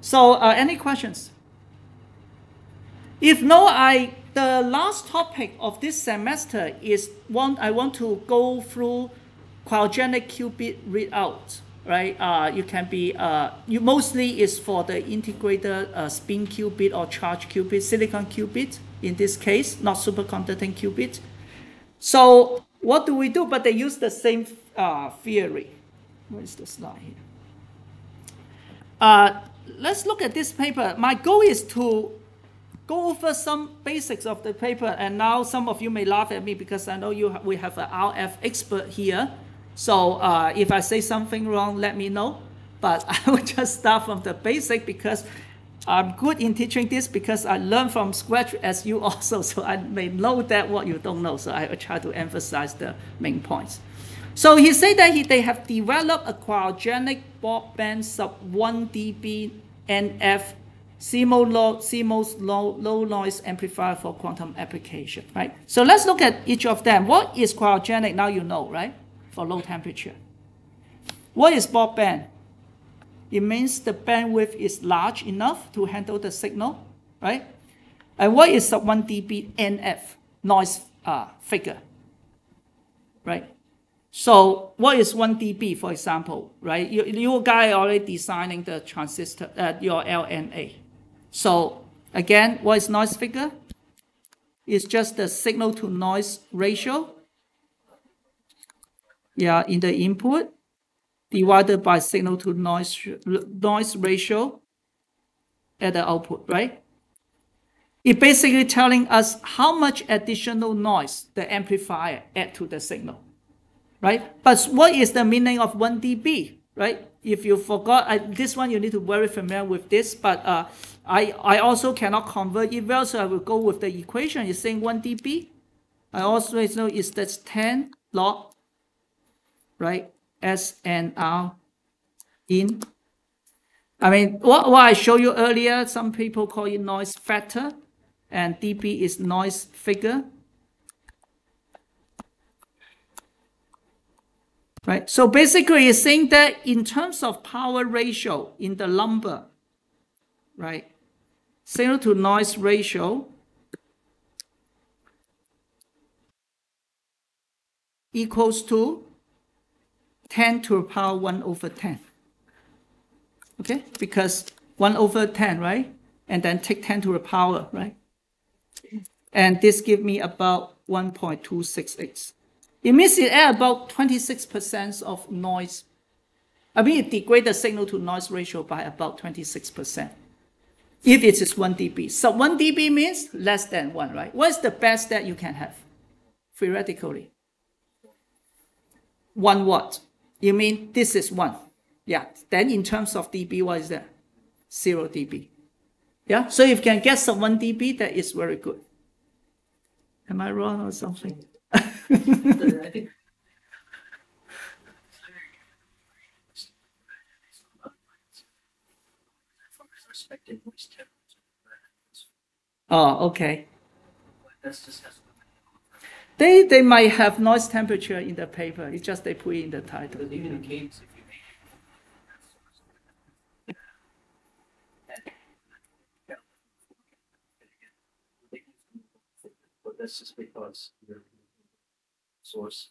So uh, any questions? If no, I the last topic of this semester is one I want to go through cryogenic qubit readout. Right, uh, you can be uh, you mostly is for the integrated uh, spin qubit or charge qubit, silicon qubit in this case, not superconducting qubit. So what do we do? But they use the same uh, theory. Where is the slide here? Uh, let's look at this paper. My goal is to go over some basics of the paper. And now some of you may laugh at me because I know you we have an RF expert here. So uh, if I say something wrong, let me know. But I will just start from the basic because I'm good in teaching this because I learned from scratch as you also. So I may know that what you don't know. So I will try to emphasize the main points. So he said that he, they have developed a cryogenic broadband sub 1 dB NF CMOS low, CMOS low, low noise amplifier for quantum application, right? So let's look at each of them. What is cryogenic? Now you know, right? For low temperature. What is broadband? It means the bandwidth is large enough to handle the signal, right? And what is sub 1 dB NF noise uh, figure, right? So what is 1 dB, for example, right? You, you guys already designing the transistor, uh, your LNA. So again, what is noise figure? It's just the signal to noise ratio. Yeah, in the input divided by signal to noise, noise ratio at the output, right? It basically telling us how much additional noise the amplifier add to the signal, right? But what is the meaning of 1 dB, right? If you forgot, I, this one you need to very familiar with this, but uh, I, I also cannot convert it well, so I will go with the equation. It's saying 1 dB. I also know is that's 10 log, right? SNR in. I mean, what, what I showed you earlier, some people call it noise factor, and dB is noise figure. Right, so basically it's saying that in terms of power ratio in the number, right, signal to noise ratio equals to 10 to the power 1 over 10. Okay, because 1 over 10, right? And then take 10 to the power, right? And this give me about 1.268. It means it add about 26% of noise. I mean, it degrade the signal to noise ratio by about 26%. If it is 1 dB. So 1 dB means less than 1, right? What is the best that you can have, theoretically? 1 watt. You mean this is 1. Yeah. Then in terms of dB, what is that? 0 dB. Yeah. So if you can get some 1 dB, that is very good. Am I wrong or something? I think Oh, okay. They they might have noise temperature in the paper. It's just they put it in the title. But even in games, if you but that's just because your source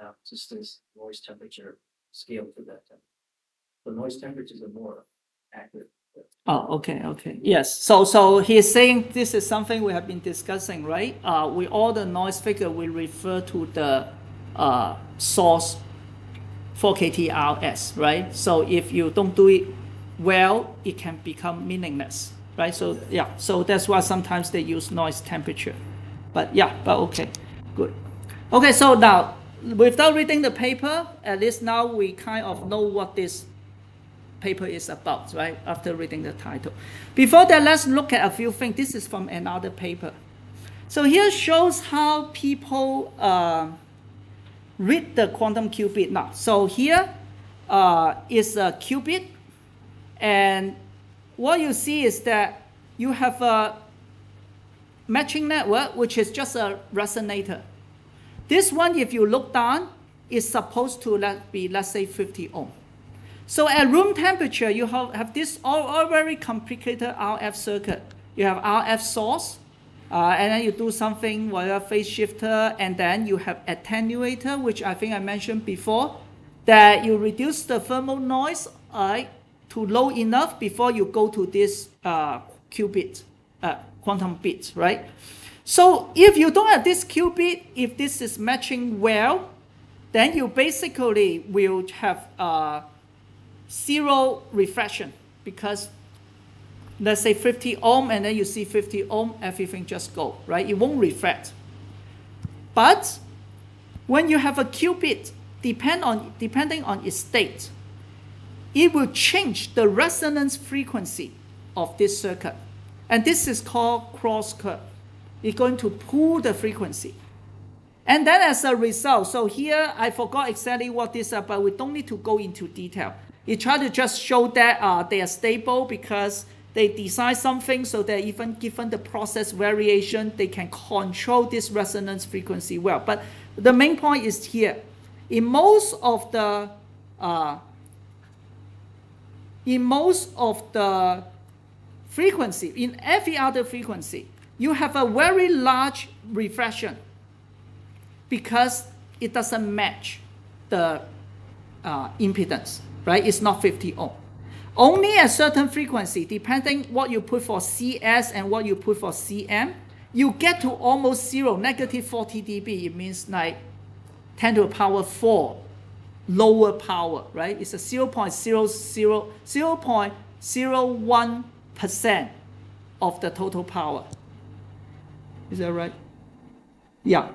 uh, systems noise temperature scale to that temperature. The noise temperatures are more accurate Oh, okay, okay. Yes. So, so he's saying this is something we have been discussing, right? Uh, we all the noise figure we refer to the uh, source 4KTRS, right? So if you don't do it well, it can become meaningless, right? So yeah, so that's why sometimes they use noise temperature. But yeah, but okay, good. Okay, so now without reading the paper, at least now we kind of know what this paper is about, right? After reading the title. Before that, let's look at a few things. This is from another paper. So here shows how people uh, read the quantum qubit now. So here uh, is a qubit, and what you see is that you have a matching network, which is just a resonator. This one, if you look down, is supposed to let be, let's say, 50 ohm. So at room temperature, you have, have this all, all very complicated RF circuit. You have RF source, uh, and then you do something whatever phase shifter, and then you have attenuator, which I think I mentioned before, that you reduce the thermal noise uh, to low enough before you go to this uh, qubit, uh, quantum bit, right? So if you don't have this qubit, if this is matching well, then you basically will have uh, zero refraction because let's say 50 ohm and then you see 50 ohm, everything just go, right? It won't reflect. But when you have a qubit, depend on, depending on its state, it will change the resonance frequency of this circuit. And this is called cross curve. It's going to pull the frequency. And then as a result, so here I forgot exactly what this is, but we don't need to go into detail. It try to just show that uh, they are stable because they design something so that even given the process variation, they can control this resonance frequency well. But the main point is here. In most of the uh, in most of the frequency, in every other frequency, you have a very large refraction because it doesn't match the uh, impedance, right? It's not 50 ohm. Only a certain frequency, depending what you put for CS and what you put for CM, you get to almost zero, negative 40 dB. It means like 10 to the power 4 lower power, right? It's a 0 0.00, 0.01% of the total power. Is that right? Yeah.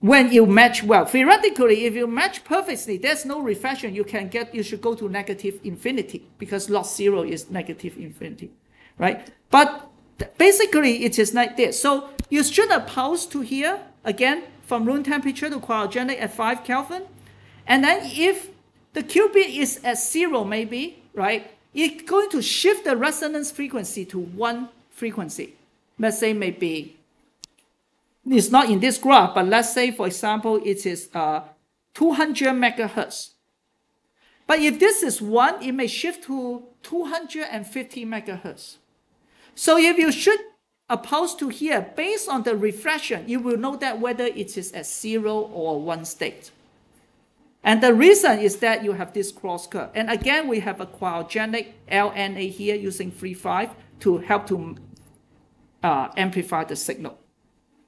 When you match well, theoretically, if you match perfectly, there's no reflection. You can get, you should go to negative infinity because loss zero is negative infinity, right? But basically, it is like this. So you shoot a pulse to here again from room temperature to cryogenic at 5 Kelvin. And then if the qubit is at zero, maybe, right, it's going to shift the resonance frequency to one frequency. Let's say maybe it's not in this graph, but let's say, for example, it is uh, 200 megahertz. But if this is one, it may shift to 250 megahertz. So if you shoot a pulse to here, based on the reflection, you will know that whether it is at zero or one state. And the reason is that you have this cross curve. And again, we have a cryogenic LNA here using III-V to help to uh, amplify the signal.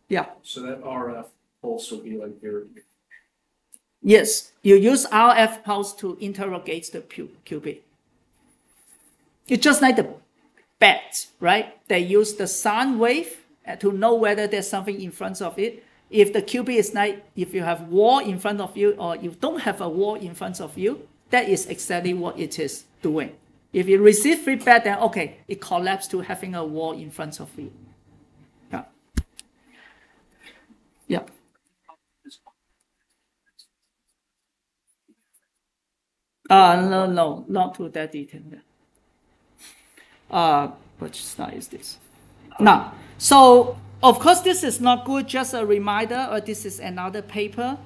Yeah. So that RF pulse will be like your, Yes, you use RF pulse to interrogate the qubit. It's just like the bats, right? They use the sound wave uh, to know whether there's something in front of it. If the qubit is like, if you have wall in front of you or you don't have a wall in front of you, that is exactly what it is doing. If you receive feedback, then okay, it collapses to having a wall in front of you. Yeah. Yeah. Uh, no, no, not to that detail. Uh, which slide is this? Now, so of course, this is not good, just a reminder, or this is another paper.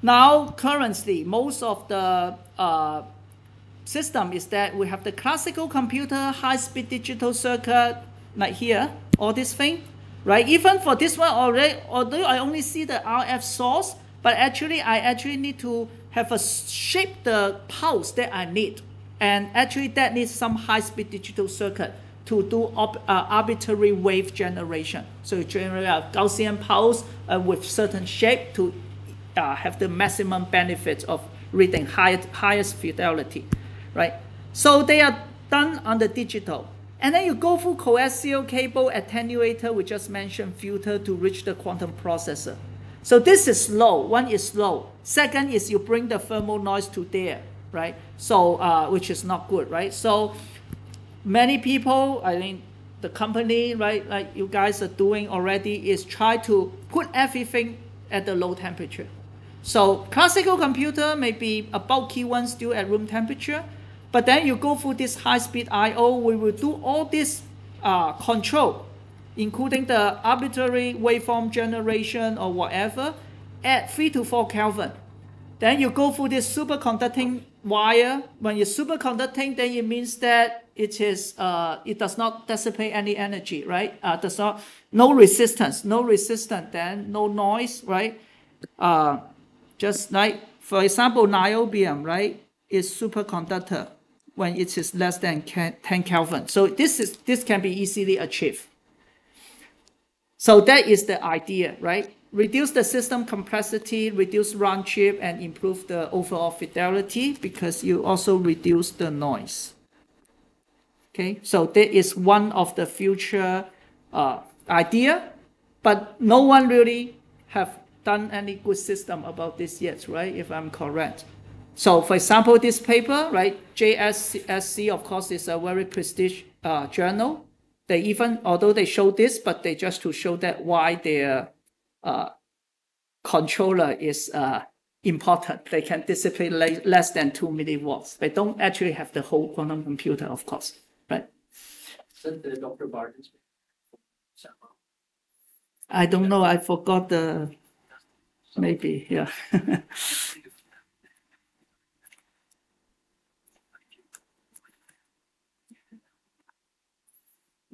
Now, currently, most of the uh, system is that we have the classical computer, high-speed digital circuit, like here, all this thing, right? Even for this one already, although I only see the RF source, but actually I actually need to have a shape the pulse that I need. And actually that needs some high-speed digital circuit to do uh, arbitrary wave generation. So generate a Gaussian pulse uh, with certain shape to uh, have the maximum benefit of reading highest, highest fidelity, right? So they are done on the digital. And then you go through coaxial cable attenuator, we just mentioned filter to reach the quantum processor. So this is slow. One is slow. Second is you bring the thermal noise to there, right? So uh, which is not good, right? So many people, I think the company, right, like you guys are doing already, is try to put everything at the low temperature. So classical computer may be a bulky one still at room temperature, but then you go through this high-speed I/O. We will do all this uh, control, including the arbitrary waveform generation or whatever, at three to four Kelvin. Then you go through this superconducting wire, when it's superconducting, then it means that it is uh, it does not dissipate any energy, right? Uh, does not no resistance, no resistance, then no noise, right? Uh, just like for example, niobium, right, is superconductor when it is less than 10 Kelvin. So this is this can be easily achieved. So that is the idea, right? Reduce the system complexity, reduce round trip, and improve the overall fidelity because you also reduce the noise. Okay, so that is one of the future uh, idea, but no one really have done any good system about this yet, right? If I'm correct. So, for example, this paper, right, JSSC, of course, is a very prestigious uh, journal. They even, although they show this, but they just to show that why their uh, controller is uh, important. They can dissipate le- less than two milliwatts. They don't actually have the whole quantum computer, of course, right? Is that the Dr. Barton's? I don't know. I forgot the maybe yeah.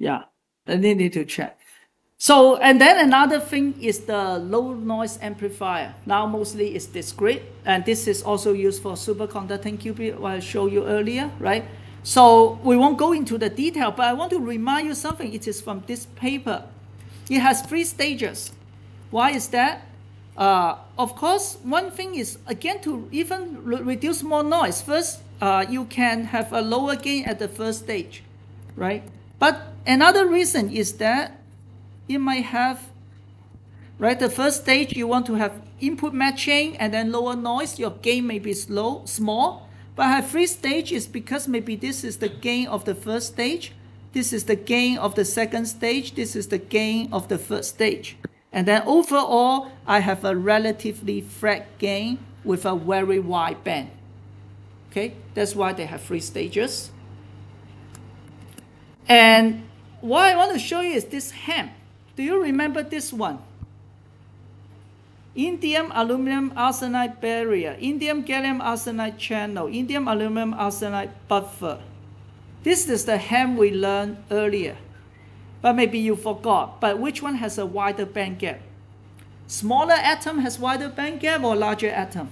yeah, I need to check. So, and then another thing is the low noise amplifier. Now mostly it's discrete, and this is also used for superconducting qubit, I showed you earlier, right? So we won't go into the detail, but I want to remind you something. It is from this paper. It has three stages. Why is that? Uh, of course, one thing is again to even re- reduce more noise. First, uh, you can have a lower gain at the first stage, right? But another reason is that you might have, right? The first stage you want to have input matching and then lower noise. Your gain may be slow, small, but have three stages is because maybe this is the gain of the first stage, this is the gain of the second stage, this is the gain of the third stage. And then overall, I have a relatively flat gain with a very wide band. Okay, that's why they have three stages. And what I want to show you is this HEMT. Do you remember this one? Indium aluminum arsenide barrier, indium gallium arsenide channel, indium aluminum arsenide buffer. This is the HEMT we learned earlier. But maybe you forgot. But which one has a wider band gap? Smaller atom has wider band gap or larger atom?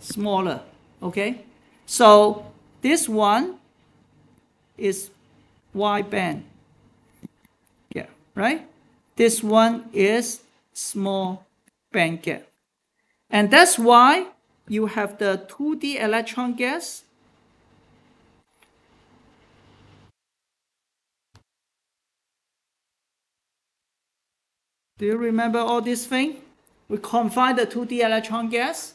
Smaller. Okay? So this one is wide band. Yeah, right? This one is small band gap. And that's why you have the 2D electron gas Do you remember all this thing? We confine the 2D electron gas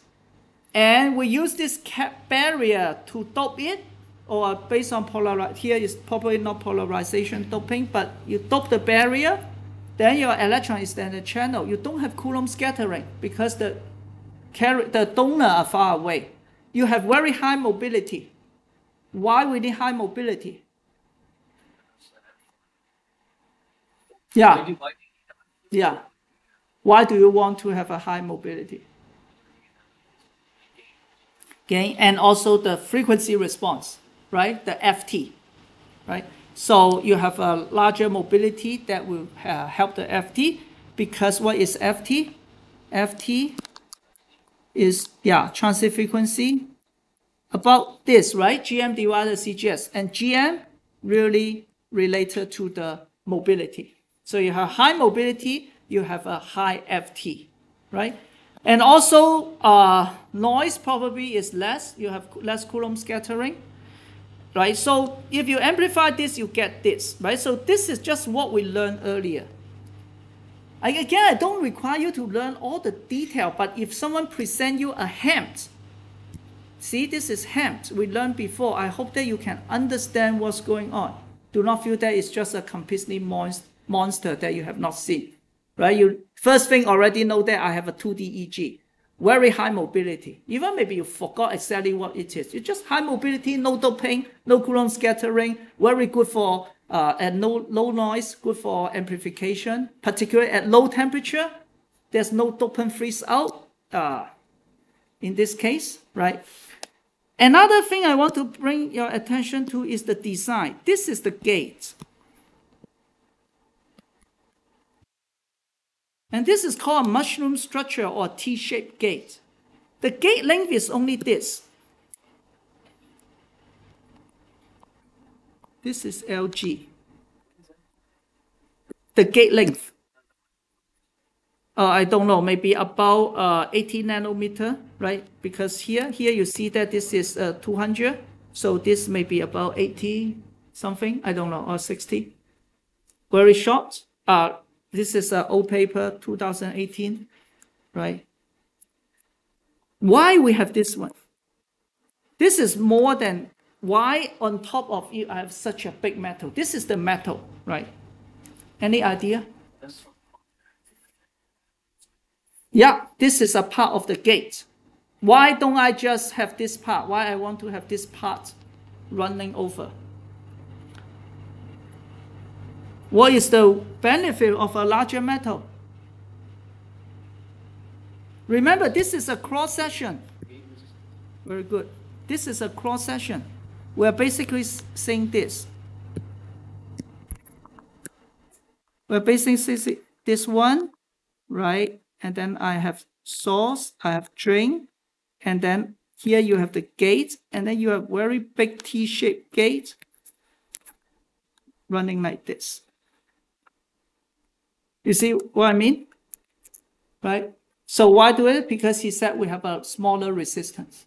and we use this cap barrier to dope it or based on polarize here is probably not polarization doping but you dope the barrier then your electron is in the channel. You don't have coulomb scattering because the carry the donor are far away. You have very high mobility. Why we need high mobility? Yeah. Yeah. Why do you want to have a high mobility okay and also the frequency response right? The ft right? So you have a larger mobility that will uh, help the ft because what is ft ft is yeah transit frequency. About this right? Gm divided cgs and gm really related to the mobility. So you have high mobility you have a high ft right and also, uh, noise probably is less. You have less Coulomb scattering, right? So if you amplify this, you get this, right? So this is just what we learned earlier. I, again, I don't require you to learn all the detail, but if someone present you a HEMT, see, this is HEMT. We learned before. I hope that you can understand what's going on. Do not feel that it's just a completely monst- monster that you have not seen right? You first thing already know that I have a 2D EG, very high mobility. Even maybe you forgot exactly what it is. It's just high mobility, no doping, no Coulomb scattering, very good for uh, no low noise, good for amplification, particularly at low temperature. There's no dopant freeze out. Uh, in this case, right? Another thing I want to bring your attention to is the design. This is the gate. And this is called a mushroom structure or T-shaped gate. The gate length is only this. This is LG. The gate length. Uh, I don't know, maybe about uh, 80 nanometer, right? Because here, here you see that this is uh, 200. So this may be about 80 something, I don't know, or 60. Very short. Uh, this is an old paper, 2018, right? Why we have this one? This is more than why on top of it I have such a big metal. This is the metal, right? Any idea? Yeah, this is a part of the gate. Why don't I just have this part? Why I want to have this part running over? What is the benefit of a larger metal? Remember, this is a cross section. Very good. This is a cross section. We're basically saying this. We're basically this one, right? And then I have source, I have drain, and then here you have the gate, and then you have very big T-shaped gate running like this. You see what I mean? Right? So why do it? Because he said we have a smaller resistance.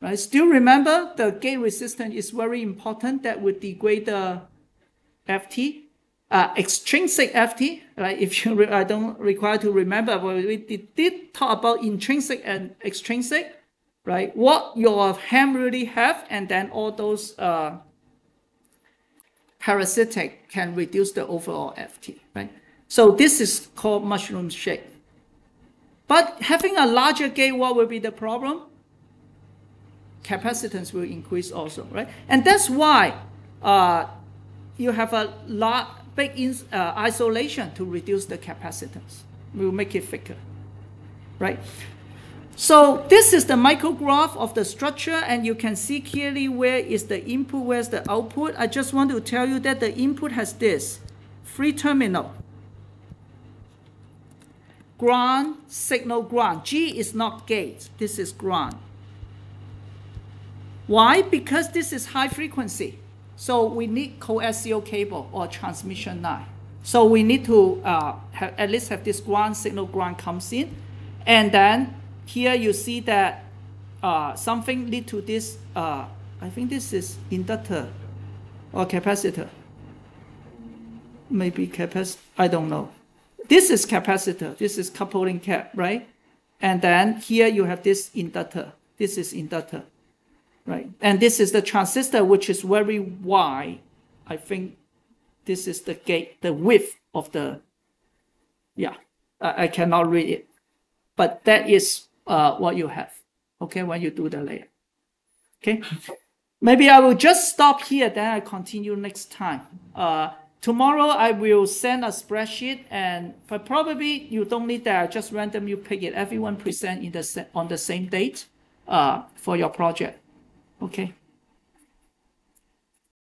Right? Still remember the gate resistance is very important that would degrade the FT. Uh, extrinsic FT, right? If you, I don't require to remember, but we did, did talk about intrinsic and extrinsic, right? What your HEMT really have, and then all those uh, parasitic can reduce the overall FT, right? So this is called mushroom shape. But having a larger gate, what will be the problem? Capacitance will increase also, right? And that's why uh, you have a lot big in, uh, isolation to reduce the capacitance. We'll make it thicker, right? So this is the micrograph of the structure, and you can see clearly where is the input, where's the output. I just want to tell you that the input has this free terminal, ground, signal ground. G is not gate, this is ground. Why? Because this is high frequency. So we need coaxial cable or transmission line. So we need to uh, have, at least have this ground signal ground comes in. And then here you see that uh, something lead to this, uh, I think this is inductor or capacitor. Maybe capacitor, I don't know. This is capacitor, this is coupling cap, right? And then here you have this inductor. This is inductor right? And this is the transistor, which is very wide. I think this is the gate, the width of the, yeah, I, I cannot read it. But that is uh, what you have, okay, when you do the layer. Okay, maybe I will just stop here, then I continue next time. Uh, tomorrow I will send a spreadsheet, and but probably you don't need that. Just random you pick it. Everyone present in the on the same date uh, for your project. Okay.